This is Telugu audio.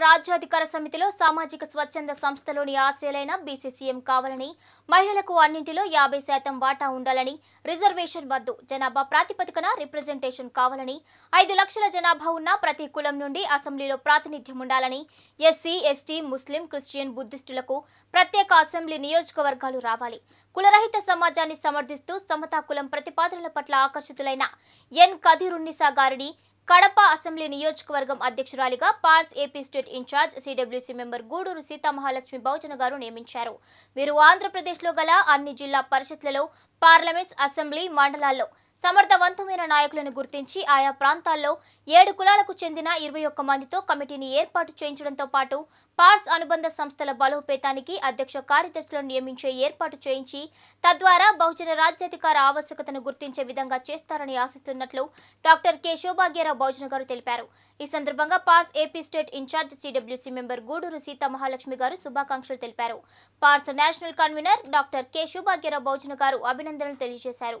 రాజ్యాధికార సమితిలో సామాజిక స్వచ్ఛంద సంస్థలోని ఆశయాలైన బీసీసీఎం కావాలని మహిళలకు అన్నింటిలో యాభై శాతం వాటా ఉండాలని రిజర్వేషన్ వద్దు జనాభా ప్రాతిపదికన రిప్రజెంటేషన్ కావాలని ఐదు లక్షల జనాభా ఉన్న ప్రతి కులం నుండి అసెంబ్లీలో ప్రాతినిధ్యం ఉండాలని ఎస్సీ ఎస్టీ ముస్లిం క్రిస్టియన్ బుద్ధిస్టులకు ప్రత్యేక అసెంబ్లీ నియోజకవర్గాలు రావాలి. కులరహిత సమాజాన్ని సమర్థిస్తూ సమతా కులం ప్రతిపాదనల పట్ల ఆకర్షితులైన ఎన్. కదిరున్నిసా గారిని కడప అసెంబ్లీ నియోజకవర్గం అధ్యక్షురాలిగా పార్స్ AP state in-charge CWC member Guduru Seethamahalakshmi Bahujana గారు నియమించారు. వీరు ఆంధ్రప్రదేశ్లో గల అన్ని జిల్లా పరిషత్లలో పార్లమెంట్స్ అసెంబ్లీ మండలాల్లో సమర్థవంతమైన నాయకులను గుర్తించి ఆయా ప్రాంతాల్లో ఏడు కులాలకు చెందిన ఇరవై ఒక్క మందితో కమిటీని ఏర్పాటు చేయించడంతో పాటు పార్స్ అనుబంధ సంస్థల బలోపేతానికి అధ్యక్ష కార్యదర్శులను నియమించే ఏర్పాటు చేయించి తద్వారా బహుజన రాజ్యాధికార ఆవశ్యకతను గుర్తించే విధంగా చేస్తారని ఆశిస్తున్నట్లు డాక్టర్ కె. శోభాగ్యరావు బహుజన గారు తెలిపారు. ఈ సందర్భంగా పార్స్ AP state in-charge CWC member Guduru Seetha Mahalakshmi గారు శుభాకాంక్షలు తెలిపారు. పార్స్ national convener doctor K Subhagyarao భోజన గారు అభినందనలు తెలియజేశారు.